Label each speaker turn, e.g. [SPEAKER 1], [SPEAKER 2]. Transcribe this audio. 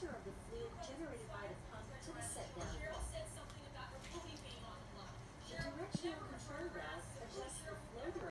[SPEAKER 1] sure.